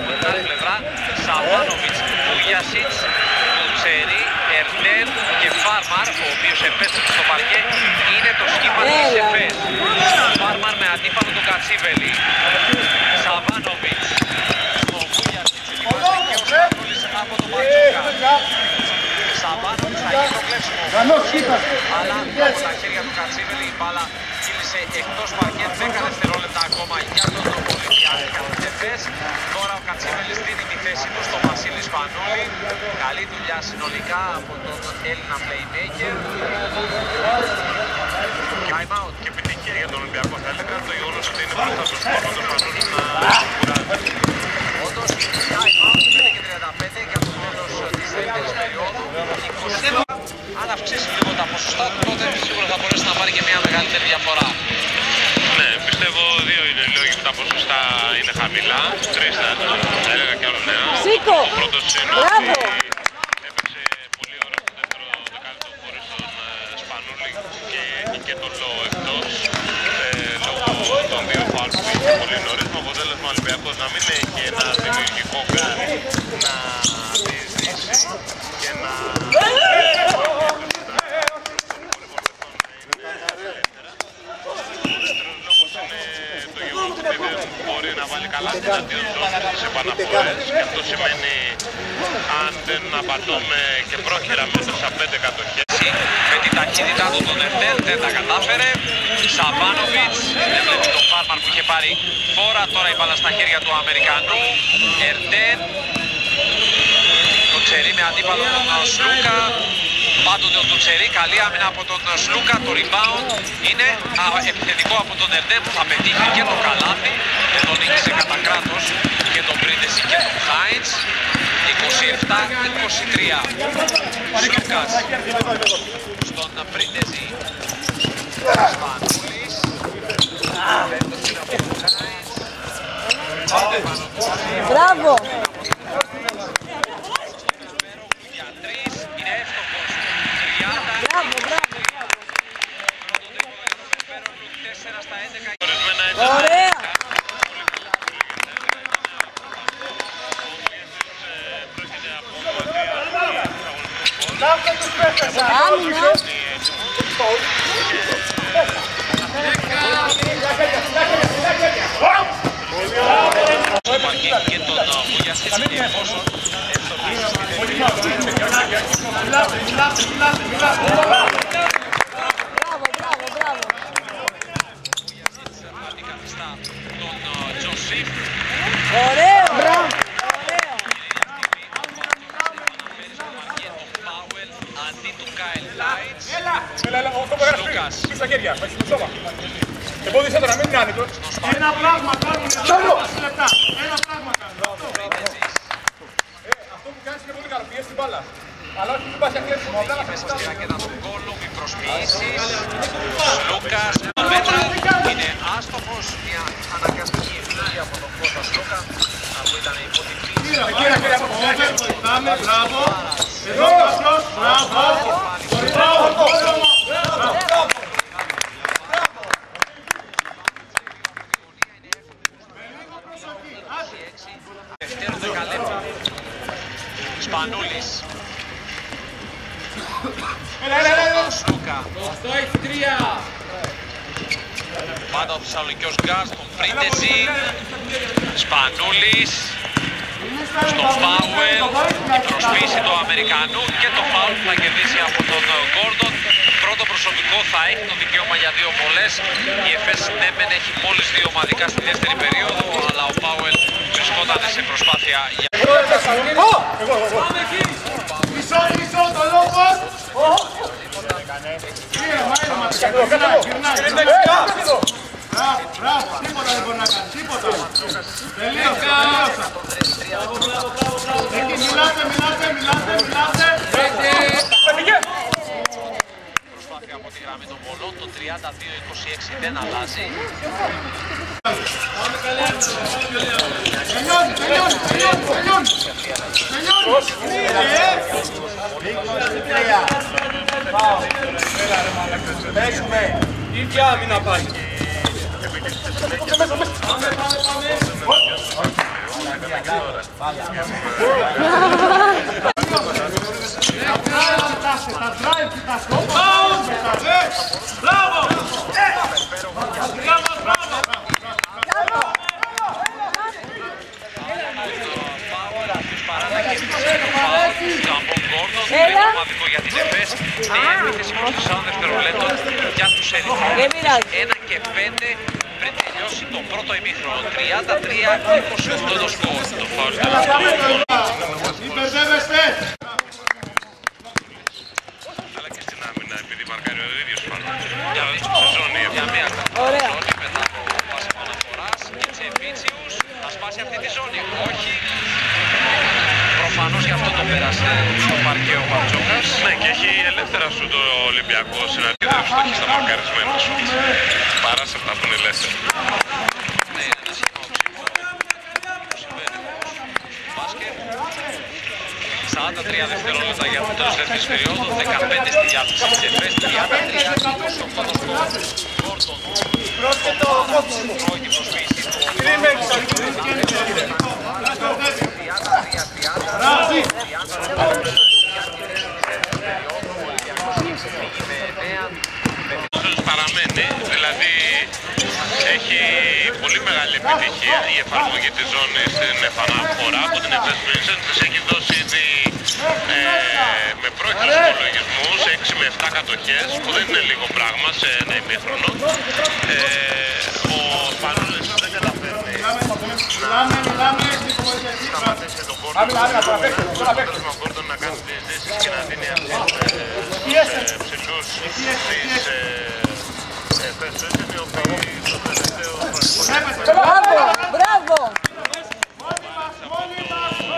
από την άλλη πλευρά Σαβάνοβιτς, Ουγιασίτς, Κουτσερί, Ερντέν και Φάρμαρ ο οποίος επέστρεψε στο παρκέ είναι το σχήμα της ΕΦΕΣ Φάρμαρ με αντίπαλο τον Κατσίβελη Σαβάνοβιτς ο Ουγιασίτς ετοιμάζεται και ο Σπανούλης από τον Μαρτζούκα Σαβάνοβιτς θα γίνει το κλέψιμο αλλά από τα χέρια του Κατσίβελη η μπάλα κύλησε εκτός παρκέ 10 δευτερόλεπτα ακόμα για τον Τροπολιδιάδη Εφές. Τώρα ο Κατσίβελης δίνει τη θέση του στον Βασίλη Σπανούλη. Καλή δουλειά συνολικά από τον Έλληνα playmaker. Time out και επιτυχία για τον Ολυμπιακό θα έλεγα το γεγονός ότι είναι μπροστά στους πόρους του Σπανούλη να κουράζει. Όντως, time out 5 και 35 για το χρόνος της δεύτερης περίοδου. 20 αν αυξήσει λίγο τα ποσοστά του, τότε σίγουρα θα μπορέσει να πάρει και μια μεγαλύτερη διαφορά. Ναι, πιστεύω δύο είναι οι λόγοι που τα ποσοστά είναι χαμηλά. Τρεις θα θα έλεγα κι άλλο νέα. Σήκω! Ο πρώτος είναι Μπράβο! ότι έπαιξε πολύ ώρα στο δεύτερο δεκάλεπτο χωρίς τον ε, Σπανούλη και έχει και τον Λό εκτός ε, λόγω των δύο φάουλ που είχε πολύ νωρίς με αποτέλεσμα ο Ολυμπιακός να μην έχει μπορεί να βάλει καλά την αντίον στις επαναφορές και αυτό σημαίνει αν δεν απατώμε και πρόχειρα μέσα στα πέντε κατοχές με την ταχύτητά του τον Ερντέν δεν τα κατάφερε. Σαβάνοβιτς δεν βλέπει τον Φάρμαρ που είχε πάρει φόρα τώρα η μπάλα στα χέρια του Αμερικανού. Ερντέν το Τσερί με αντίπαλο τον Σλούκα. Πάντοτε ο Τουτσερί, καλή άμυνα από τον Σλούκα, το rebound. Είναι α, επιθετικό από τον Ερντέν που θα πετύχει και το καλάθι και τον νίκησε κατά κράτος και τον Πρίντεση και τον Χάιντς. 27-23 Σλούκας στον Πρίντεση Σπανούλης. Πέτος από τον Χάιντς. Μπράβο! για τρεις είναι εύστοχος 30 Μπράβο, μπράβο! 4 στα 11 Ορισμένα έτσι Ωραία! πρόκειται από μακριά Άμυνα! στο παρκέ και τον Βουλιασίτς και εφόσον ευθορμήσει στη δεύτερη Μπράβο, μπράβο, μπράβο! Βουλιασίτς αντικαθιστά τον Τζοσίφ Ωραίο! Ωραίο! Πάουελ αντί του Κάιλ Λάιτς Έλα, έλα, αυτό που έγραψε Λούκας. πριν. Πίσω στα χέρια, με στο σώμα. Εμπόδισε τώρα, μην είναι άνετο. Ένα πράγμα κάνουν εδώ Τσάλο. 20 λεπτά. Ένα πράγμα κάνουν. Αυτό που κάνεις είναι πολύ καλό, πιέζει την μπάλα. Αλλά όχι την πας για κλέψιμο, απλά να μέσα φύγεις στη ρακέτα του κόλλου, μη προσποιήσεις Λούκας, μέτρα, είναι άστοχος μια αναγκαστική επιλογή από τον Κώστα Σλούκα που ήταν υποτιμή Κύριε, κύριε, από την άκρη, βοηθάμε, μπράβο. Εδώ κάποιος, μπράβο. Μπράβο, μπράβο. Σπανούλης. Στον Σλούκα Πάντα ο Θεσσαλονικιός Γκάς, τον Πρίντεζι Σπανούλης. Στον Πάουελ. η προσποίηση του Αμερικανού και το φάουλ που θα κερδίσει από τον Γκόρντον. πρώτο προσωπικό θα έχει το δικαίωμα για δύο βολές η ΕΦΕΣ ναι μεν έχει μόλις δύο ομαδικά στη δεύτερη περίοδο αλλά ο Πάουελ βρισκόταν σε προσπάθεια για Μισό, μισό, το λόγος. Κύριε, μάιρο, μας γυρνάει, γυρνάει. Μπράβο, μπράβο, τίποτα δεν μπορεί να κάνει, τίποτα. Τελείωσα, τελείωσα. Εκεί, μιλάτε, μιλάτε, μιλάτε, μιλάτε. προσπάθεια από τη γραμμή των βολών το 32-26 δεν αλλάζει Τελειώνει, τελειώνει, τελειώνει, τελειώνει. Τελειώνει. Ε, Παίξουμε. Ίδια άμυνα πάλι. Κοιτάστε, τα drive κοιτάστε. Πάω! Μπράβο! Τζαμπον Γκόρντον, Έλα. είναι ομαδικό για την ΕΦΕΣ. Νέα επίθεση προς το 40 δευτερολέπτων για τους Δεν Ερυθρόλεπτους. πειράζει. 1 και 5 πριν τελειώσει το πρώτο ημίχρονο. 33-28 το σκορ. Το φάουλ του Μην μπερδεύεστε! Αλλά και στην άμυνα, επειδή μαρκάρει ο ίδιος πάνω. Για Ζώνη για μία ακόμα Ωραία. ελεύθερα σου το Ολυμπιακό μαρκαρισμένα σου. Παρά σε αυτά που είναι δευτερόλεπτα για το τέλος περίοδου, 15 στη διάθεση 33 στο κόψιμο παραμένει, δηλαδή έχει πολύ μεγάλη επιτυχία η εφαρμογή της ζώνης στην επαναφορά από την FS Vincent. Της έχει δώσει ήδη ε, με πρόχειρους υπολογισμούς 6 με 7 κατοχές που δεν είναι λίγο πράγμα σε ένα ημίχρονο. Ε, ο Σπανούλης δεν καταφέρνει Μιλάμε, μιλάμε, τίποτε. να πατήσει τον κόρτο Άμυνα, άμυνα, τώρα παίξτε, τώρα παίξτε. τον κόρτο να κάνει τις ζήσεις και να δίνει αυτούς Πιέστε. Eh, Perciò abbiamo capito,